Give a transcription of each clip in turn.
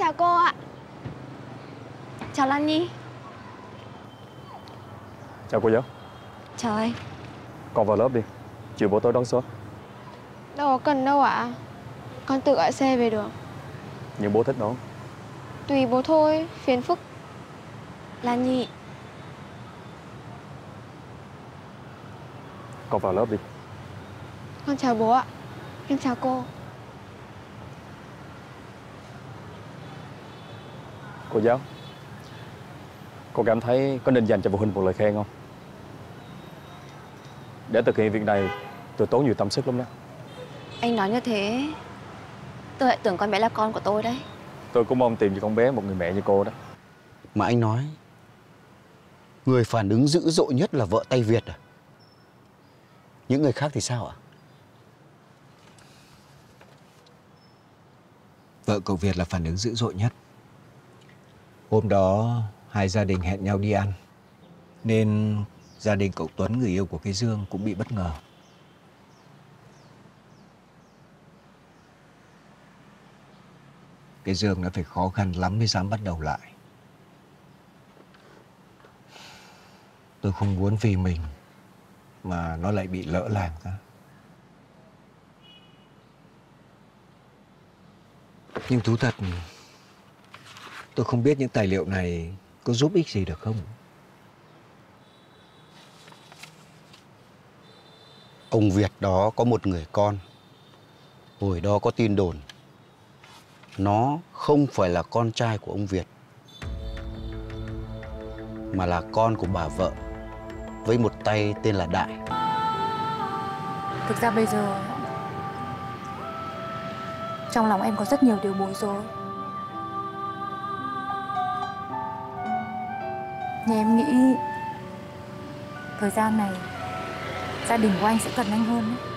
Chào cô ạ. Chào Lan Nhi. Chào cô giáo. Chào anh. Con vào lớp đi. Chiều bữa tối đón số. Đâu có cần đâu ạ. Con tự gọi xe về được. Nhưng bố thích nó. Tùy bố thôi, phiền phức. Lan Nhi. Con vào lớp đi. Con chào bố ạ. Em chào cô Cô giáo Cô cảm thấy có nên dành cho phụ huynh một lời khen không? Để thực hiện việc này Tôi tốn nhiều tâm sức lắm đó Anh nói như thế Tôi lại tưởng con bé là con của tôi đấy Tôi cũng mong tìm cho con bé một người mẹ như cô đó Mà anh nói Người phản ứng dữ dội nhất là vợ tay Việt à Những người khác thì sao ạ? Vợ cậu Việt là phản ứng dữ dội nhất. Hôm đó, hai gia đình hẹn nhau đi ăn. Nên gia đình cậu Tuấn, người yêu của cái Dương, cũng bị bất ngờ. Cái Dương đã phải khó khăn lắm mới dám bắt đầu lại. Tôi không muốn vì mình mà nó lại bị lỡ làng ra. Nhưng thú thật Tôi không biết những tài liệu này Có giúp ích gì được không? Ông Việt đó có một người con. Hồi đó có tin đồn. Nó không phải là con trai của ông Việt Mà là con của bà vợ Với một tay tên là Đại. Thực ra bây giờ Trong lòng em có rất nhiều điều bối rối Nhưng em nghĩ Thời gian này Gia đình của anh sẽ cần anh hơn đấy.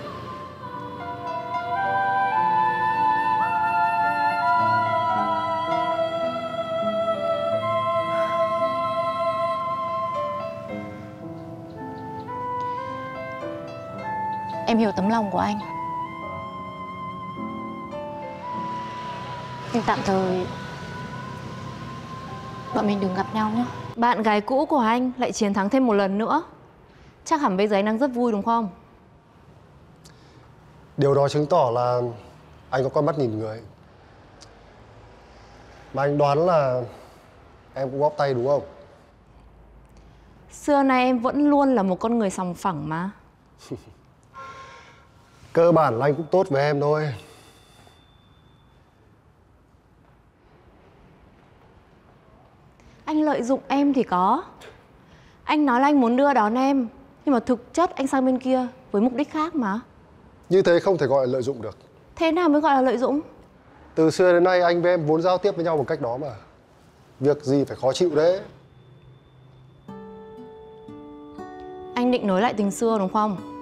Em hiểu tấm lòng của anh Nhưng tạm thời, Bọn mình đừng gặp nhau nhé bạn gái cũ của anh lại chiến thắng thêm một lần nữa Chắc hẳn bây giờ anh đang rất vui đúng không? Điều đó chứng tỏ là anh có con mắt nhìn người. Mà anh đoán là em cũng góp tay đúng không? Xưa nay em vẫn luôn là một con người sòng phẳng mà Cơ bản là anh cũng tốt với em thôi. Anh lợi dụng em thì có Anh nói là anh muốn đưa đón em Nhưng mà thực chất anh sang bên kia Với mục đích khác mà Như thế không thể gọi là lợi dụng được. Thế nào mới gọi là lợi dụng? Từ xưa đến nay anh với em vốn giao tiếp với nhau một cách đó mà. Việc gì phải khó chịu đấy. Anh định nối lại tình xưa đúng không?